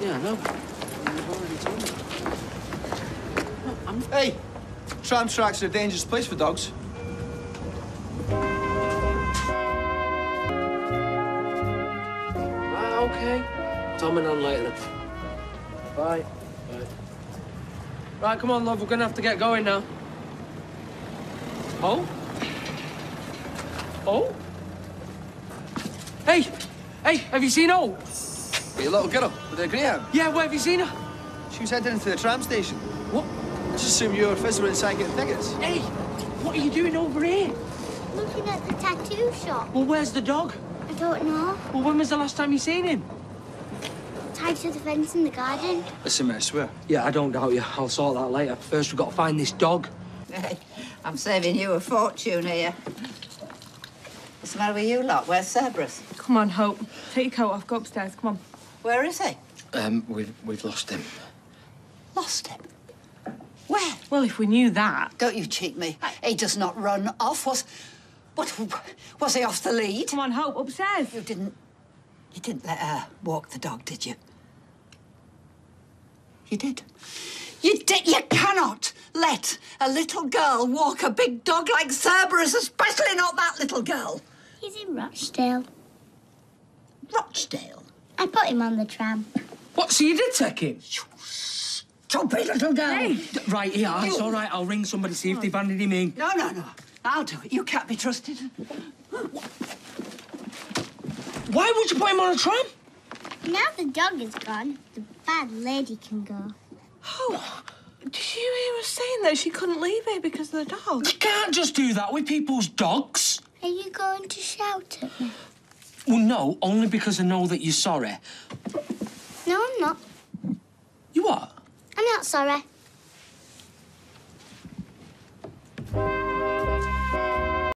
Yeah, I know. You've already told me. No, I'm... Hey, tram tracks are a dangerous place for dogs. Ah, okay. Tom and on later. Bye. Bye. Right, come on, love. We're gonna have to get going now. Oh? Oh? Hey! Hey, have you seen O? Your little girl with the greyhound. Yeah, where have you seen her? She was heading into the tram station. What? I just assume you or Fiz were inside getting tickets. Hey, what are you doing over here? Looking at the tattoo shop. Well, where's the dog? I don't know. Well, when was the last time you seen him? Tied to the fence in the garden. Listen, mate, I swear. Yeah, I don't doubt you. I'll sort that later. First, we've got to find this dog. Hey, I'm saving you a fortune here. What's the matter with you lot? Where's Cerberus? Come on, Hope. Take your coat off. Go upstairs. Come on. Where is he? Um, we've, we've lost him. Lost him. Where? Well, if we knew that. Don't you cheat me. He does not run off. Was what? Was he off the lead? Come on, Hope. Upstairs. You didn't. You didn't let her walk the dog, did you? You did. You did. You cannot let a little girl walk a big dog like Cerberus, especially not that little girl. He's in Rochdale. Rochdale. I put him on the tram. What, so you did take him? Stupid little girl. Hey. Right, yeah, it's all right. I'll ring somebody, see if they've handed him in. No, no, no. I'll do it. You can't be trusted. Why would you put him on a tram? Now the dog is gone, the bad lady can go. Oh, did you hear her saying that she couldn't leave here because of the dog? You can't just do that with people's dogs. Are you going to shout at me? Well, no, only because I know that you're sorry. No, I'm not. You are? I'm not sorry.